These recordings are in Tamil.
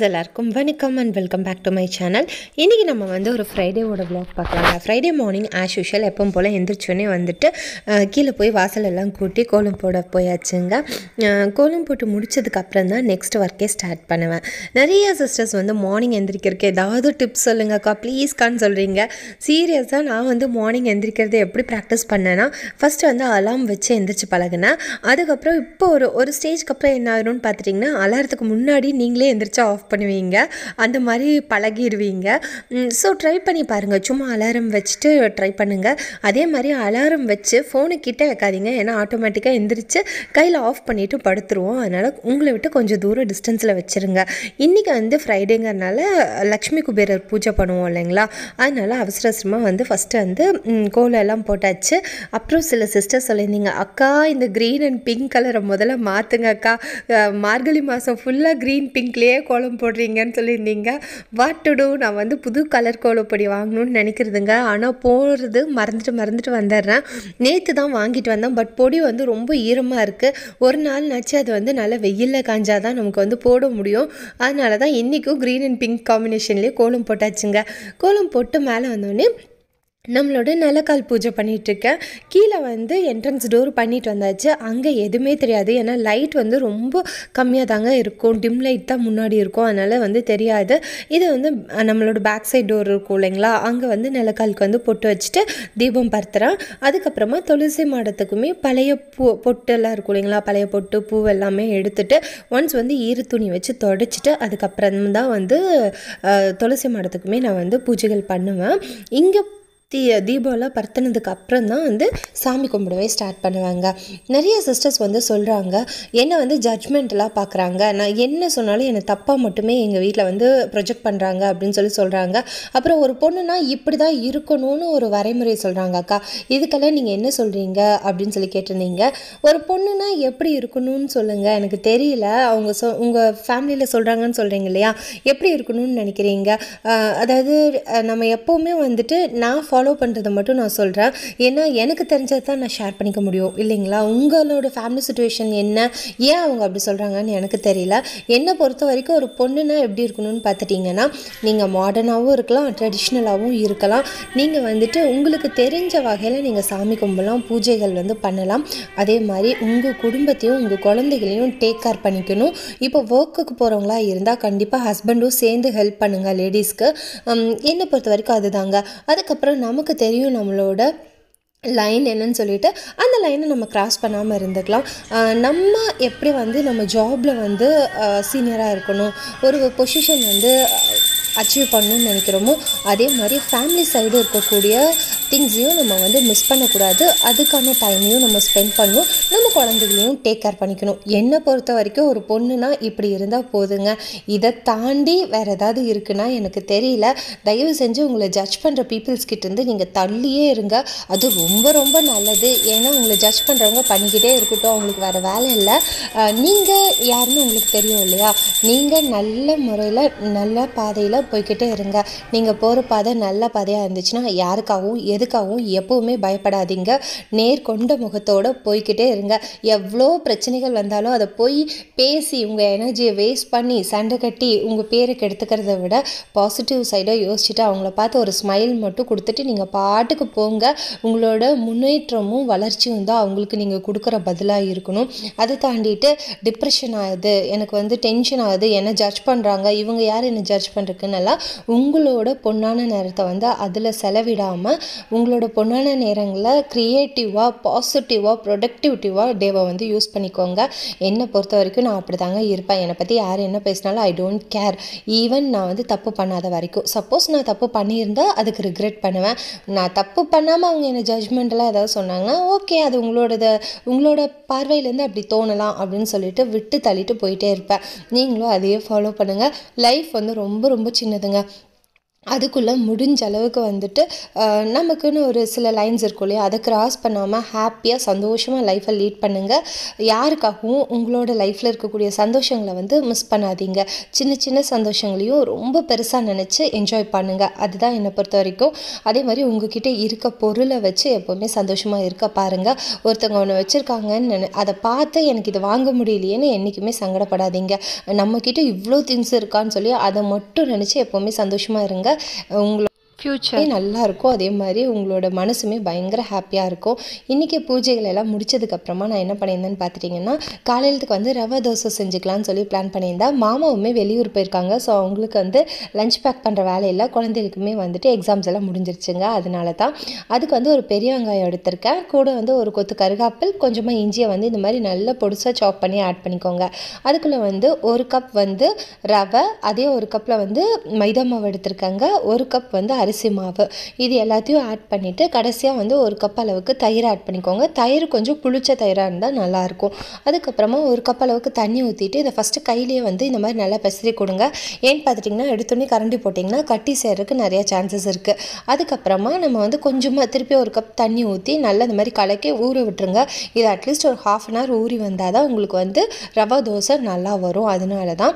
ஃப்ரெண்ட்ஸ் எல்லாருக்கும் வணக்கம் and welcome back to my channel இன்றைக்கி நம்ம வந்து ஒரு ஃப்ரைடேவோட vlog பார்க்கலாங்க ஃப்ரைடே மார்னிங் ஆஸ் யூஷுவல் எப்பவும் போல் எந்திரிச்சோன்னே வந்துட்டு கீழே போய் வாசல் எல்லாம் கூட்டி கோலம் போட போயாச்சுங்க. கோலம் போட்டு முடிச்சதுக்கப்புறம் தான் நெக்ஸ்ட் ஒர்க்கே ஸ்டார்ட் பண்ணுவேன். நிறைய சிஸ்டர்ஸ் வந்து மார்னிங் எந்திரிக்கிறதுக்கு ஏதாவது டிப்ஸ் சொல்லுங்கக்கா ப்ளீஸ்க்கான்னு சொல்கிறீங்க சீரியஸாக நான் வந்து மார்னிங் எந்திரிக்கிறது எப்படி ப்ராக்டிஸ் பண்ணேன்னா ஃபஸ்ட்டு வந்து அலாம் வச்சு எந்திரிச்சு பழகினேன். அதுக்கப்புறம் இப்போ ஒரு ஒரு ஸ்டேஜ்க்கு அப்புறம் என்ன ஆயிரும்னு பார்த்துட்டிங்கன்னா அலாரத்துக்கு முன்னாடி நீங்களே எந்திரிச்சா ஆஃப் பண்ணுவீங்க. அந்த மாதிரி பழகிடுவீங்க ஸோ ட்ரை பண்ணி பாருங்கள் சும்மா அலாரம் வச்சுட்டு ட்ரை பண்ணுங்கள் அதே மாதிரி அலாரம் வச்சு ஃபோனு கிட்டே வைக்காதீங்க. ஏன்னா ஆட்டோமேட்டிக்காக எந்திரிச்சு கையில் ஆஃப் பண்ணிவிட்டு படுத்துருவோம். அதனால் உங்களை விட்டு கொஞ்சம் தூரம் டிஸ்டன்ஸில் வச்சுருங்க. இன்றைக்கி வந்து ஃப்ரைடேங்கிறனால லக்ஷ்மி குபேரர் பூஜை பண்ணுவோம் இல்லைங்களா? அதனால் அவசர அவசரமாக வந்து ஃபஸ்ட்டு வந்து கோலெல்லாம் கோலம் எல்லாம் போட்டாச்சு. அப்புறம் சில சிஸ்டர் சொல்லியிருந்தீங்க அக்கா இந்த க்ரீன் அண்ட் பிங்க் கலரை முதல்ல மாற்றுங்க அக்கா. மார்கழி மாதம் ஃபுல்லாக க்ரீன் பிங்க்லேயே கோலம் போடுறீங்கன்னு சொல்லியிருந்தீங்க. வாட் டு டூ நான் வந்து புது கலர் கோலப்பொடி வாங்கணும்னு நினைக்கிறதுங்க. ஆனால் போகிறது மறந்துட்டு மறந்துட்டு வந்துடுறேன். நேற்று தான் வாங்கிட்டு வந்தேன். பட் பொடி வந்து ரொம்ப ஈரமாக இருக்குது ஒரு நாள் நச்சு அது வந்து நல்லா வெயிலில் காஞ்சால் தான் நமக்கு வந்து போட முடியும். அதனால தான் இன்றைக்கும் க்ரீன் அண்ட் பிங்க் காம்பினேஷன்லேயே கோலம் போட்டாச்சுங்க. கோலம் போட்டு மேலே வந்தோடனே நம்மளோட நிலக்கால் பூஜை பண்ணிகிட்ருக்கேன் கீழே வந்து என்ட்ரன்ஸ் டோர் பண்ணிட்டு வந்தாச்சு. அங்கே எதுவுமே தெரியாது. ஏன்னா லைட் வந்து ரொம்ப கம்மியாக தாங்க இருக்கும். டிம் லைட் தான் முன்னாடி இருக்கும். அதனால் வந்து தெரியாது. இது வந்து நம்மளோட பேக் சைட் டோர் இருக்கும் இல்லைங்களா? அங்கே வந்து நிலக்காலுக்கு வந்து பொட்டு வச்சுட்டு தீபம் பருத்துறேன். அதுக்கப்புறமா துளசி மாடத்துக்குமே பழைய பூ பொட்டெல்லாம் இருக்கும் இல்லைங்களா? பழைய பொட்டு பூ எல்லாமே எடுத்துட்டு ஒன்ஸ் வந்து ஈர துணி வச்சு தொடச்சிட்டு அதுக்கப்புறம் தான் வந்து துளசி மாடத்துக்குமே நான் வந்து பூஜைகள் பண்ணுவேன். இங்கே தீ தீபம்லாம் பருத்தினதுக்கு அப்புறம் தான் வந்து சாமி கும்பிடவே ஸ்டார்ட் பண்ணுவாங்க. நிறைய சிஸ்டர்ஸ் வந்து சொல்கிறாங்க என்னை வந்து ஜட்ஜ்மெண்ட்லாம் பார்க்குறாங்க நான் என்ன சொன்னாலும் என்னை தப்பாக மட்டுமே எங்கள் வீட்டில் வந்து ப்ரொஜெக்ட் பண்ணுறாங்க அப்படின்னு சொல்லி சொல்கிறாங்க அப்புறம் ஒரு பொண்ணுனா இப்படி தான் இருக்கணும்னு ஒரு வரைமுறை சொல்கிறாங்க அக்கா. இதுக்கெல்லாம் நீங்கள் என்ன சொல்கிறீங்க அப்படின்னு சொல்லி கேட்டிருந்தீங்க. ஒரு பொண்ணுனா எப்படி இருக்கணும்னு சொல்லுங்கள் எனக்கு தெரியல. அவங்க சொ உங்கள் ஃபேமிலியில் சொல்கிறாங்கன்னு சொல்கிறீங்க இல்லையா? எப்படி இருக்கணும்னு நினைக்கிறீங்க? அதாவது நம்ம எப்போவுமே வந்துட்டு நான் ஃபாலோ ஃபாலோ பண்ணுறதை மட்டும் நான் சொல்கிறேன் ஏன்னா எனக்கு தெரிஞ்சதை தான் நான் ஷேர் பண்ணிக்க முடியும். இல்லைங்களா? உங்களோட ஃபேமிலி சுச்சுவேஷன் என்ன? ஏன் அவங்க அப்படி சொல்கிறாங்கன்னு எனக்கு தெரியல. என்னை பொறுத்த வரைக்கும் ஒரு பொண்ணுனா எப்படி இருக்கணும்னு பார்த்துட்டிங்கன்னா நீங்கள் மாடர்னாகவும் இருக்கலாம் ட்ரெடிஷ்னலாகவும் இருக்கலாம். நீங்கள் வந்துட்டு உங்களுக்கு தெரிஞ்ச வகையில் நீங்கள் சாமி கும்பலாம் பூஜைகள் வந்து பண்ணலாம். அதே மாதிரி உங்கள் குடும்பத்தையும் உங்கள் குழந்தைகளையும் டேக் கேர் பண்ணிக்கணும். இப்போ ஒர்க்குக்கு போகிறவங்களா இருந்தால் கண்டிப்பாக ஹஸ்பண்டும் சேர்ந்து ஹெல்ப் பண்ணுங்கள் லேடிஸ்க்கு என்னை பொறுத்த வரைக்கும் அதுதாங்க. அதுக்கப்புறம் நமக்கு தெரியும் நம்மளோட லைன் என்னன்னு சொல்லிட்டு அந்த லைனை நம்ம கிராஸ் பண்ணாமல் இருந்துக்கலாம். நம்ம எப்படி வந்து நம்ம ஜாபில் வந்து சீனியராக இருக்கணும் ஒரு பொசிஷன் வந்து அச்சீவ் பண்ணணும்னு நினைக்கிறோமோ அதே மாதிரி ஃபேமிலி சைடு இருக்கக்கூடிய திங்ஸையும் நம்ம வந்து மிஸ் பண்ணக்கூடாது. அதுக்கான டைமையும் நம்ம ஸ்பெண்ட் பண்ணணும். நம்ம குழந்தைகளையும் டேக் கேர் பண்ணிக்கணும். என்னை பொறுத்த வரைக்கும் ஒரு பொண்ணுனா இப்படி இருந்தால் போதுங்க. இதை தாண்டி வேறு ஏதாவது இருக்குன்னா எனக்கு தெரியல. தயவு செஞ்சு உங்களை ஜட்ஜ் பண்ணுற பீப்புள்ஸ் கிட்டேருந்து நீங்கள் தள்ளியே இருங்க. அது ரொம்ப ரொம்ப நல்லது. ஏன்னா உங்களை ஜட்ஜ் பண்ணுறவங்க பண்ணிக்கிட்டே இருக்கட்டும். அவங்களுக்கு வேறு வேலை இல்லை. நீங்கள் யாருன்னு உங்களுக்கு தெரியும் இல்லையா? நீங்கள் நல்ல முறையில் நல்ல பாதையில் போய்கிட்டே இருங்க. நீங்கள் போகிற பாதை நல்ல பாதையாக இருந்துச்சுன்னா யாருக்காகவும் எதுக்காகவும் எப்போவுமே பயப்படாதீங்க. நேர் கொண்ட முகத்தோடு போய்கிட்டே இருங்க. எவ்வளோ பிரச்சனைகள் வந்தாலும் அதை போய் பேசி உங்கள் எனர்ஜியை வேஸ்ட் பண்ணி சண்டை கட்டி உங்கள் பேரை கெடுத்துக்கிறத விட பாசிட்டிவ் சைடாக யோசிச்சுட்டு அவங்கள பார்த்து ஒரு ஸ்மைல் மட்டும் கொடுத்துட்டு நீங்கள் பாட்டுக்கு போங்க. உங்களோட முன்னேற்றமும் வளர்ச்சியும் தான் அவங்களுக்கு நீங்கள் கொடுக்குற பதிலாக இருக்கணும். அதை தாண்டிட்டு டிப்ரெஷன் ஆகுது எனக்கு வந்து டென்ஷன் ஆகுது என்னை ஜட்ஜ் பண்ணுறாங்க இவங்க யார் என்னை ஜட்ஜ் பண்ணுறதுக்குன்னெல்லாம் உங்களோட பொண்ணான நேரத்தை வந்து அதில் செலவிடாமல் உங்களோட பொண்ணான நேரங்களில் க்ரியேட்டிவாக பாசிட்டிவாக ப்ரொடக்டிவிட்டிவாக டேவை வந்து யூஸ் பண்ணிக்கோங்க. என்னை பொறுத்த வரைக்கும் நான் அப்படி தாங்க இருப்பேன். என்னை பற்றி யார் என்ன பேசினாலும் ஐ டோன்ட் கேர் ஈவன் நான் வந்து தப்பு பண்ணாத வரைக்கும். சப்போஸ் நான் தப்பு பண்ணியிருந்தால் அதுக்கு ரிக்ரெட் பண்ணுவேன். நான் தப்பு பண்ணாமல் அவங்க என்னை ஜட்ஜ்மெண்டெல்லாம் ஏதாவது சொன்னாங்கன்னா ஓகே அது உங்களோடத உங்களோட பார்வையிலேருந்து அப்படி தோணலாம் அப்படின்னு சொல்லிட்டு விட்டு தள்ளிட்டு போயிட்டே இருப்பேன். நீங்களும் அதையே ஃபாலோ பண்ணுங்கள் லைஃப் வந்து ரொம்ப ரொம்ப சின்னதுங்க. அதுக்குள்ளே முடிஞ்ச அளவுக்கு வந்துட்டு நமக்குன்னு ஒரு சில லைன்ஸ் இருக்கும் இல்லையா? அதை கிராஸ் பண்ணாமல் ஹாப்பியாக சந்தோஷமாக லைஃப்பை லீட் பண்ணுங்கள் யாருக்காகவும் உங்களோட லைஃப்பில் இருக்கக்கூடிய சந்தோஷங்களை வந்து மிஸ் பண்ணாதீங்க. சின்ன சின்ன சந்தோஷங்களையும் ரொம்ப பெருசாக நினச்சி என்ஜாய் பண்ணுங்கள் அதுதான் என்னை பொறுத்த வரைக்கும். அதே மாதிரி உங்ககிட்ட இருக்க பொருளை வச்சு எப்போவுமே சந்தோஷமாக இருக்க பாருங்கள் ஒருத்தவங்க ஒன்று வச்சுருக்காங்கன்னு நினை அதை பார்த்து எனக்கு இது வாங்க முடியலையேன்னு என்றைக்குமே சங்கடப்படாதீங்க. நம்மக்கிட்ட இவ்வளோ திங்ஸ் இருக்கான்னு சொல்லி அதை மட்டும் நினச்சி எப்போவுமே சந்தோஷமாக இருங்க. உங்களோட ஃப்யூச்சர் நல்லா இருக்கும். அதே மாதிரி உங்களோட மனசுமே பயங்கர ஹாப்பியாக இருக்கும். இன்றைக்கி பூஜைகள் எல்லாம் முடிச்சதுக்கப்புறமா நான் என்ன பண்ணியிருந்தேன்னு பார்த்துட்டிங்கன்னா காலையிலத்துக்கு வந்து ரவை தோசை செஞ்சுக்கலாம்னு சொல்லி பிளான் பண்ணியிருந்தேன் மாமாவுமே வெளியூர் போயிருக்காங்க. ஸோ அவங்களுக்கு வந்து லஞ்ச் பேக் பண்ணுற வேலையில் குழந்தைகளுக்குமே வந்துட்டு எக்ஸாம்ஸ் எல்லாம் முடிஞ்சிருச்சுங்க. அதனால தான் அதுக்கு வந்து ஒரு பெரிய வெங்காயம் எடுத்திருக்கேன். கூட வந்து ஒரு கொத்து கருகாப்பில் கொஞ்சமாக இஞ்சியை வந்து இந்த மாதிரி நல்லா பொடிசாக சாப் பண்ணி ஆட் பண்ணிக்கோங்க. அதுக்குள்ளே வந்து ஒரு கப் வந்து ரவை அதே ஒரு கப்பில் வந்து மைதா மாவு எடுத்திருக்காங்க. ஒரு கப் வந்து அரிசி மாவு இது எல்லாத்தையும் ஆட் பண்ணிவிட்டு கடைசியாக வந்து ஒரு கப் அளவுக்கு தயிர் ஆட் பண்ணிக்கோங்க. தயிர் கொஞ்சம் புளிச்ச தயிராக இருந்தால் நல்லாயிருக்கும். அதுக்கப்புறமா ஒரு கப் அளவுக்கு தண்ணி ஊற்றிட்டு இதை ஃபஸ்ட்டு கையிலேயே வந்து இந்த மாதிரி நல்லா பெசரி கொடுங்க. ஏன்னு பார்த்துட்டிங்கன்னா எடுத்தோடனே கரண்டி போட்டிங்கன்னா கட்டி சேர்றதுக்கு நிறையா சான்சஸ் இருக்குது அதுக்கப்புறமா நம்ம வந்து கொஞ்சமாக திருப்பி ஒரு கப் தண்ணி ஊற்றி நல்லா இந்த மாதிரி கலக்கி ஊற விட்டுருங்க. இது அட்லீஸ்ட் ஒரு ஹாஃப் அன் ஹவர் ஊறி வந்தால் தான் உங்களுக்கு வந்து ரவா தோசை நல்லா வரும். அதனால தான்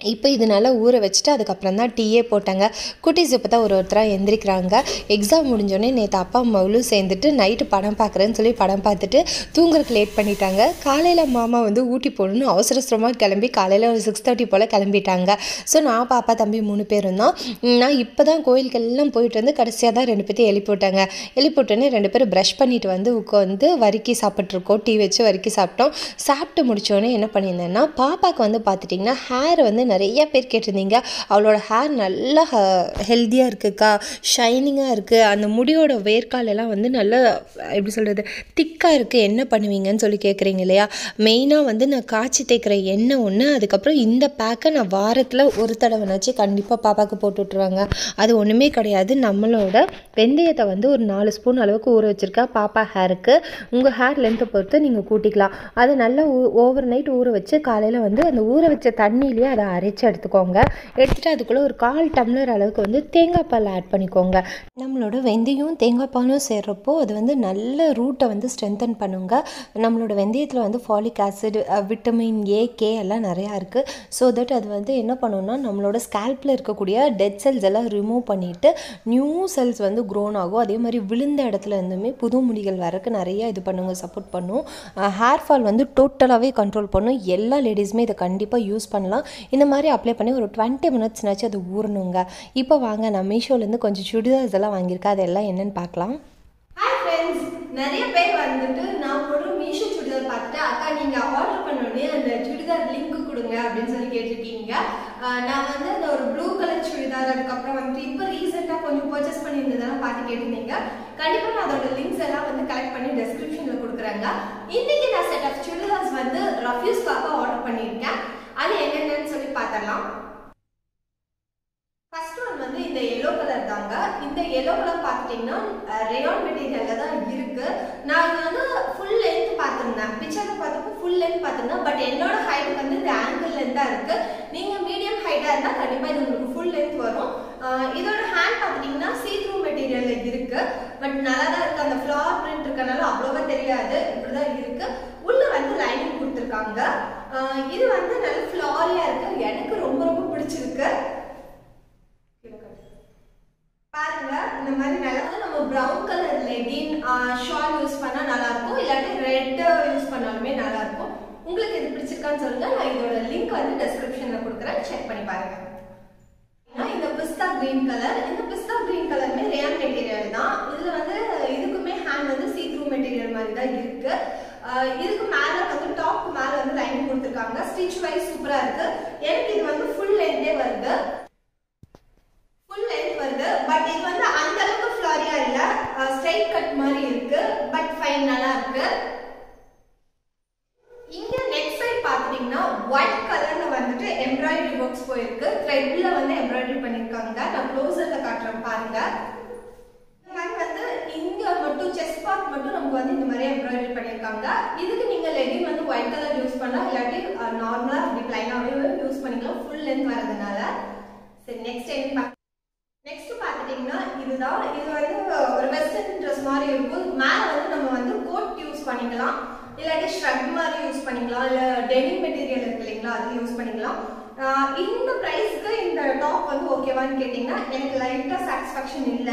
இப்போ இது நல்லா ஊற வச்சுட்டு அதுக்கப்புறம் தான் டீயே போட்டாங்க. குட்டீஸ் இப்போ தான் ஒரு ஒருத்தராக எந்திரிக்கிறாங்க. எக்ஸாம் முடிஞ்சோடனே நேற்று அப்பா அம்மாவும் சேர்ந்துட்டு நைட்டு படம் பார்க்குறேன்னு சொல்லி படம் பார்த்துட்டு தூங்குறதுக்கு லேட் பண்ணிட்டாங்க. காலையில் மாமா வந்து ஊட்டி போகணுன்னு அவசர அவசரமாக கிளம்பி காலையில் ஒரு சிக்ஸ் தேர்ட்டி போல் கிளம்பிட்டாங்க. ஸோ நான் பாப்பா தம்பி மூணு பேரும் தான். நான் இப்போ தான் கோயிலுக்கெல்லாம் போயிட்டு வந்து கடைசியாக தான் ரெண்டு பேர்த்தையும் எழுப்பி போட்டாங்க எழுப்பி விட்டோன்னே ரெண்டு பேரும் ப்ரஷ் பண்ணிட்டு வந்து உட்காந்து வறுக்கி சாப்பிட்ருக்கோம் டீ வச்சு வறுக்கி சாப்பிட்டோம். சாப்பிட்டு முடித்தோடனே என்ன பண்ணியிருந்தேன்னா பாப்பாவுக்கு வந்து பார்த்துட்டிங்கன்னா ஹேர் வந்து நிறைய பேர் கேட்டிருந்தீங்க. அவளோட ஹேர் நல்லா ஹெல்த்தியாக இருக்குக்கா ஷைனிங்காக இருக்குது அந்த முடியோட வேர்க்காலெல்லாம் வந்து நல்லா எப்படி சொல்கிறது திக்காக இருக்குது என்ன பண்ணுவீங்கன்னு சொல்லி கேட்குறீங்க இல்லையா? மெயினாக வந்து நான் காய்ச்சி தேய்க்கிற எண்ணெய் ஒன்று அதுக்கப்புறம் இந்த பேக்கை நான் வாரத்தில் ஒரு தடவைனாச்சு கண்டிப்பாக பாப்பாவுக்கு போட்டு விட்ருவாங்க அது ஒன்றுமே கிடையாது. நம்மளோட வெந்தயத்தை வந்து ஒரு நாலு ஸ்பூன் அளவுக்கு ஊற வச்சுருக்கா பாப்பா ஹேருக்கு உங்கள் ஹேர் லென்த்தை பொறுத்து நீங்கள் கூட்டிக்கலாம். அதை நல்லா ஓவர் நைட் ஊற வச்சு காலையில் வந்து அந்த ஊற வச்ச தண்ணியிலேயே அதை அரைச்சி எடுத்துக்கோங்க. எடுத்துகிட்டு அதுக்குள்ளே ஒரு கால் டம்ளர் அளவுக்கு வந்து தேங்காய் பால் ஆட் பண்ணிக்கோங்க. நம்மளோட வெந்தயம் தேங்காய் பாலும் சேர்றப்போ அது வந்து நல்ல ரூட்டை வந்து ஸ்ட்ரென்தன் பண்ணுங்க. நம்மளோட வெந்தயத்தில் வந்து folic acid vitamin A K எல்லாம் நிறையா இருக்குது ஸோ தட் அது வந்து என்ன பண்ணுன்னா நம்மளோட ஸ்கேல்பில் இருக்கக்கூடிய டெட் செல்ஸ் எல்லாம் ரிமூவ் பண்ணிவிட்டு நியூ செல்ஸ் வந்து க்ரோன் ஆகும். அதே மாதிரி விழுந்த இடத்துல இருந்துமே புது முடிகள் வரக்கு நிறைய இது பண்ணுங்க சப்போர்ட் பண்ணும். ஹேர் ஃபால் வந்து டோட்டலாகவே கண்ட்ரோல் பண்ணும். எல்லா லேடிஸுமே இதை கண்டிப்பாக யூஸ் பண்ணலாம். இந்த மாதிரி அப்ளை பண்ணி ஒரு டுவெண்ட்டி மினிட்ஸ்னாச்சும் அது ஊறணுங்க. இப்போ வாங்க நான் மீஷோலேருந்து கொஞ்சம் சுடிதார்ஸ் எல்லாம் வாங்கியிருக்கேன். அதெல்லாம் என்னென்னு பார்க்கலாம். ஃப்ரெண்ட்ஸ் நிறைய பேர் வந்துட்டு நான் ஒரு மீஷோ சுடிதார் பார்த்துட்டு அக்கா நீங்க ஆர்டர் பண்ணோடனே அந்த சுடிதார் லிங்க் கொடுங்க அப்படின்னு சொல்லி கேட்டிருக்கீங்க. நான் வந்து அந்த ஒரு ப்ளூ கலர் சுடிதார் அதுக்கப்புறம் வந்துட்டு இப்போ ரீசெண்டாக கொஞ்சம் பர்ச்சேஸ் பண்ணியிருந்ததெல்லாம் பார்த்து கேட்டிருந்தீங்க. கண்டிப்பாக நான் அதோட லிங்க்ஸ் எல்லாம் வந்து கலெக்ட் பண்ணி டெஸ்கிரிப்ஷனில் கொடுக்குறேங்க. இன்னைக்கு நான் செட் ஆஃப் சுடிதார்ஸ் வந்து ரஃப்யூஸ்க்காக ஆர்டர் பண்ணியிருக்கேன். அது என்னென்னு சொல்லி பார்த்தலாம் ஃபர்ஸ்ட் ஒன் வந்து இந்த எல்லோ கலர் தாங்க. இந்த எல்லோ கலர் பார்த்துட்டிங்கன்னா ரேயான் மெட்டீரியல்ல தான் இருக்கு. நான் இது வந்து ஃபுல் லென்த் பார்த்துருந்தேன். பிக்சரில் பார்த்தப்போ ஃபுல் லென்த் பார்த்துருந்தேன். பட் என்னோட ஹைட் வந்து இந்த ஆங்கிள் லென்த் தான் இருக்கு. நீங்க மீடியம் ஹைட்டா இருந்தா கண்டிப்பா இது உங்களுக்கு ஃபுல் லென்த் வரும். இதோட ஹேண்ட் பார்த்துட்டிங்கன்னா சீ த்ரூ மெட்டீரியல்ல இருக்கு. பட் நல்லா தான் இருக்கு. அந்த ஃப்ளவர் பிரிண்ட் இருக்கனால அவ்வளோவா தெரியாது. இப்படிதான் இருக்கு. உள்ள வந்து லைனிங் கொடுத்துருக்காங்க. இது வந்து நல்ல ஃப்ளாரியா இருக்கு. எனக்கு ரொம்ப ரொம்ப பிடிச்சிருக்கு. பாருங்க இந்த மாதிரி நல்லா நம்ம brown colour legging shawl use பண்ணா நல்லா இருக்கும் இல்லாட்டி ரெட் யூஸ் பண்ணாலுமே நல்லா இருக்கும் உங்களுக்கு இது பிடிச்சிருக்கான்னு சொல்லுங்க. நான் இதோட லிங்க் வந்து டெஸ்கிரிப்ஷன்ல கொடுக்குறேன். செக் பண்ணி பாருங்க. இந்த பிஸ்தா கிரீன் கலர் இந்த பிஸ்தா கிரீன் கலருமே ரேன் மெட்டீரியல் தான். இதுல வந்து இதுக்குமே ஹேண்ட் வந்து சீ த்ரூ மெட்டீரியல் மாதிரி தான் இருக்கு. இதுக்கு மேல வந்து டாப்க்கு மேல வந்து லைனிங் கொடுத்துருக்காங்க. ஸ்டிச் வைஸ் சூப்பரா இருக்கு. எனக்கு இது வந்து ஃபுல் லென்த்தே வருது. ஃபுல் லென்த் வருது. பட் இது வந்து அந்த அளவுக்கு ஃபிளாரியா இல்ல. ஸ்ட்ரைட் கட் மாதிரி இருக்கு. பட் ஃபைன் நல்லா இருக்கு. இங்க நெக்ஸ்ட் சைட் பாத்தீங்கன்னா ஒயிட் கலர்ல வந்துட்டு எம்ப்ராய்டரி ஒர்க்ஸ் போயிருக்கு. த்ரெட்ல வந்து எம்ப்ராய்டரி பண்ணிருக்காங்க. நான் க்ளோசர்ல காட்டுறேன் பாருங்க இந்த மாதிரி வந்து இங்க மட்டும் செஸ்ட் பார்ட் மட்டும் நமக்கு வந்து இந்த மாதிரி எம்ப்ராய்டரி பண்ணியிருக்காங்க. இதுக்கு நீங்க லெகின் வந்து ஒயிட் கலர் யூஸ் பண்ணலாம் இல்லாட்டி நார்மலா இப்படி பிளைனாவே யூஸ் பண்ணிக்கலாம். ஃபுல் லென்த் வரதுனால சரி நெக்ஸ்ட் என்ன இதுதான் இது வந்து ஒரு வெஸ்டர்ன் ட்ரெஸ் மாதிரி இருக்கும். மேல வந்து நம்ம வந்து கோட் யூஸ் பண்ணிக்கலாம். இல்லாட்டி ஷ்ரக் மாதிரி யூஸ் பண்ணிக்கலாம். இல்ல டெனிம் மெட்டீரியல் இருக்கு இல்லைங்களா அது யூஸ் பண்ணிக்கலாம். இந்த பிரைஸ்க்கு இந்த டாப் வந்து ஓகேவான்னு கேட்டிங்கன்னா எனக்கு லைட்டா சாட்டிஸ்ஃபேக்ஷன் இல்ல.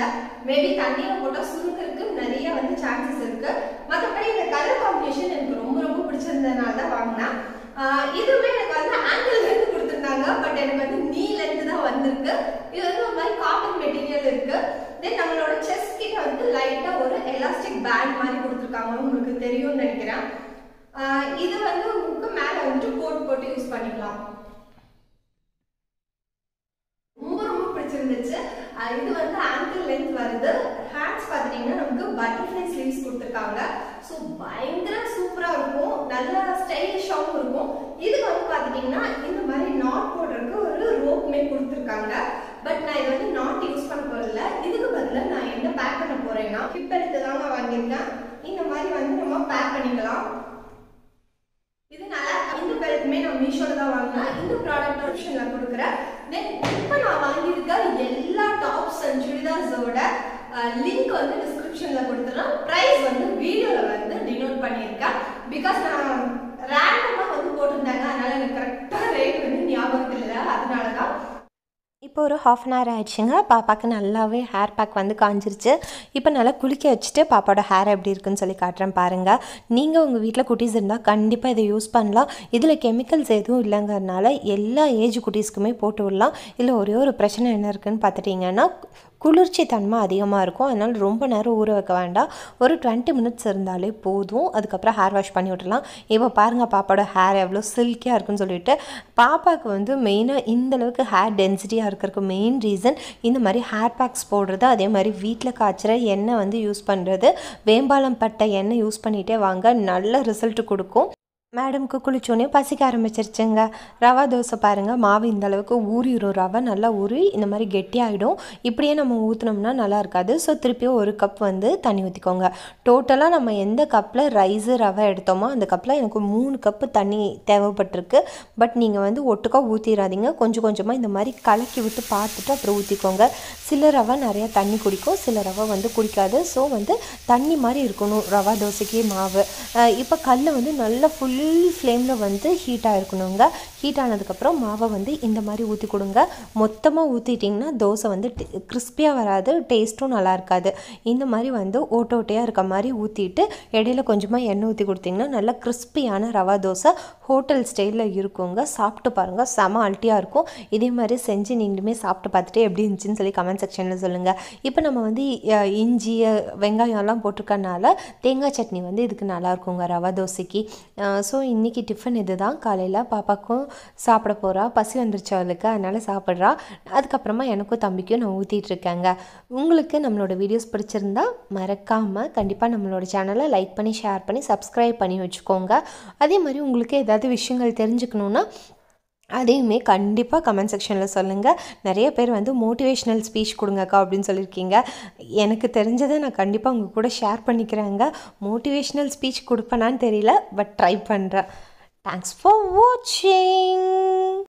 மேபி தண்ணியில போட்டா சுருக்கிறதுக்கு நிறைய வந்து சான்சஸ் இருக்கு மற்றபடி இந்த கலர் காம்பினேஷன் எனக்கு ரொம்ப ரொம்ப பிடிச்சிருந்ததுனால தான் வாங்கினேன் ஆஹ் இதுவுமே எனக்கு வந்து ஆங்கிள் லென்த் கொடுத்துருந்தாங்க பட் எனக்கு வந்து நீ லென்த் தான் வந்திருக்கு இது வந்து ஒரு மாதிரி காட்டன் மெட்டீரியல் இருக்கு தென் நம்மளோட செஸ்ட் கிட்ட வந்து லைட்டா ஒரு எலாஸ்டிக் பேண்ட் மாதிரி கொடுத்துருக்காங்க உங்களுக்கு தெரியும்னு நினைக்கிறேன் ஆஹ் இது வந்து உங்களுக்கு மேல வந்துட்டு கோட் போட்டு யூஸ் பண்ணிக்கலாம் ரொம்ப இருந்துச்சு. இது வந்து ஆங்கிள் லென்த் வருது. ஹேண்ட்ஸ் பார்த்துட்டீங்கன்னா நமக்கு பட்டர்ஃப்ளை ஸ்லீவ்ஸ் கொடுத்துருக்காங்க. ஸோ பயங்கர சூப்பராக இருக்கும். நல்ல ஸ்டைலிஷாகவும் இருக்கும். இதுக்கு வந்து பார்த்தீங்கன்னா இந்த மாதிரி நாட் போடுறதுக்கு ஒரு ரோப்மே கொடுத்துருக்காங்க. பட் நான் இது வந்து நாட் யூஸ் பண்ண போறதில்ல. இதுக்கு பதிலாக நான் என்ன பேக் பண்ண போறேன்னா ஹிப் எடுத்து தாங்க வாங்கியிருக்கேன். இந்த மாதிரி வந்து நம்ம பேக் பண்ணிக்கலாம். இது நல்லா இருக்கு. நான் மீஷோல தான் வாங்கினேன் இந்த ப்ராடக்ட் ஆப்ஷன்ல கொடுக்குறேன். தென் இப்போ நான் வாங்கியிருக்க எல்லா டாப்ஸ் அண்ட் சுடிதார்ஸோட லிங்க் வந்து டிஸ்கிரிப்ஷன்ல கொடுத்துறேன் ப்ரைஸ் வந்து வீடியோல வந்து டினோட் பண்ணியிருக்கேன். பிகாஸ் நான் ரேண்டமாக வந்து போட்டிருந்தாங்க அதனால எனக்கு கரெக்டாக ரேட் வந்து ஞாபகம் இல்லை அதனால தான் இப்போ ஒரு ஹாஃப் அன் ஹவர் ஆயிடுச்சுங்க. பாப்பாவுக்கு நல்லாவே ஹேர் பேக் வந்து காஞ்சிருச்சு. இப்போ நல்லா குளிக்க வச்சுட்டு பாப்பாவோட ஹேர் எப்படி இருக்குன்னு சொல்லி காட்டுறேன் பாருங்கள் நீங்கள் உங்கள் வீட்டில் குட்டீஸ் இருந்தால் கண்டிப்பாக இதை யூஸ் பண்ணலாம். இதில் கெமிக்கல்ஸ் எதுவும் இல்லைங்கிறதுனால எல்லா ஏஜ் குட்டீஸ்க்குமே போட்டு விடலாம். இல்லை ஒரே ஒரு பிரச்சனை என்ன இருக்குதுன்னு பார்த்துட்டிங்கன்னா குளிர்ச்சி தன்மை அதிகமாக இருக்கும். அதனால் ரொம்ப நேரம் ஊற வைக்க வேண்டாம். ஒரு டுவெண்ட்டி மினிட்ஸ் இருந்தாலே போதும். அதுக்கப்புறம் ஹேர் வாஷ் பண்ணி விட்டுலாம் இப்போ பாருங்கள் பாப்பாவோட ஹேர் எவ்வளோ சில்கியாக இருக்குன்னு சொல்லிட்டு பாப்பாவுக்கு வந்து மெயினாக இந்த அளவுக்கு ஹேர் டென்சிட்டியாக இருக்கிறதுக்கு மெயின் ரீசன் இந்த மாதிரி ஹேர் பேக்ஸ் போடுறது அதே மாதிரி வீட்டில் காய்ச்சுற எண்ணெய் வந்து யூஸ் பண்ணுறது வேம்பாலம் பட்டை எண்ணெய் யூஸ் பண்ணிகிட்டே வாங்க. நல்ல ரிசல்ட் கொடுக்கும். மேடம்க்கு குளிச்சோன்னே பசிக்க ஆரம்பிச்சிருச்சுங்க. ரவா தோசை பாருங்கள் மாவு இந்த அளவுக்கு ஊறிடும் ரவை நல்லா ஊறி இந்த மாதிரி கெட்டியாகிடும் இப்படியே நம்ம ஊற்றினோம்னா நல்லா இருக்காது. ஸோ திருப்பியும் ஒரு கப் வந்து தண்ணி ஊற்றிக்கோங்க டோட்டலாக நம்ம எந்த கப்பில் ரைஸு ரவை எடுத்தோமோ அந்த கப்பில் எனக்கு மூணு கப்பு தண்ணி தேவைப்பட்டிருக்கு. பட் நீங்கள் வந்து ஒட்டுக்கா ஊற்றிடாதீங்க கொஞ்சம் கொஞ்சமாக இந்த மாதிரி கலக்கி விட்டு பார்த்துட்டு அப்புறம் ஊற்றிக்கோங்க சில ரவை நிறையா தண்ணி குடிக்கும் சில ரவை வந்து குடிக்காது. ஸோ வந்து தண்ணி மாதிரி இருக்கணும் ரவா தோசைக்கு மாவு. இப்போ கல் வந்து நல்லா ஃபுல் ஃபுல் ஃப்ளேமில் வந்து ஹீட்டாக இருக்கணுங்க ஹீட் ஆனதுக்கப்புறம் மாவை வந்து இந்த மாதிரி ஊற்றி கொடுங்க. மொத்தமாக ஊற்றிட்டிங்கன்னா தோசை வந்து கிறிஸ்பியாக வராது டேஸ்ட்டும் நல்லா இருக்காது. இந்த மாதிரி வந்து ஓட்ட ஓட்டையாக இருக்க மாதிரி ஊற்றிட்டு இடையில கொஞ்சமாக எண்ணெய் ஊற்றி கொடுத்தீங்கன்னா நல்லா கிறிஸ்பியான ரவா தோசை ஹோட்டல் ஸ்டைலில் இருக்குங்க. சாப்பிட்டு பாருங்கள் செம அல்ட்டியாக இருக்கும். இதே மாதிரி செஞ்சு நீங்களுமே சாப்பிட்டு பார்த்துட்டு எப்படி இருந்துச்சுன்னு சொல்லி கமெண்ட் செக்ஷனில் சொல்லுங்கள் இப்போ நம்ம வந்து இஞ்சியை இஞ்சி வெங்காயம்லாம் போட்டிருக்கனால தேங்காய் சட்னி வந்து இதுக்கு நல்லா இருக்குங்க ரவா தோசைக்கு. ஸோ இன்றைக்கி டிஃபன் இது தான் காலையில் பாப்பாக்கும் சாப்பிட போகிறா பசி வந்துருச்சு அவளுக்கு. அதனால் சாப்பிட்றா. அதுக்கப்புறமா எனக்கும் தம்பிக்கும் நான் ஊற்றிட்டு இருக்கேங்க. உங்களுக்கு நம்மளோட வீடியோஸ் பிடிச்சிருந்தா மறக்காமல் கண்டிப்பாக நம்மளோட சேனலை லைக் பண்ணி ஷேர் பண்ணி சப்ஸ்கிரைப் பண்ணி வச்சுக்கோங்க. அதே மாதிரி உங்களுக்கு ஏதாவது விஷயங்கள் தெரிஞ்சுக்கணுன்னா அதையுமே கண்டிப்பாக கமெண்ட் செக்ஷனில் சொல்லுங்கள் நிறைய பேர் வந்து மோட்டிவேஷ்னல் ஸ்பீச் கொடுங்கக்கா அப்படின்னு சொல்லியிருக்கீங்க. எனக்கு தெரிஞ்சதை நான் கண்டிப்பாக உங்கள் கூட ஷேர் பண்ணிக்கிறேங்க. மோட்டிவேஷ்னல் ஸ்பீச் கொடுப்பேனான்னு தெரியல பட் ட்ரை பண்ணுறேன் தேங்க்ஸ் ஃபார் வாட்சிங்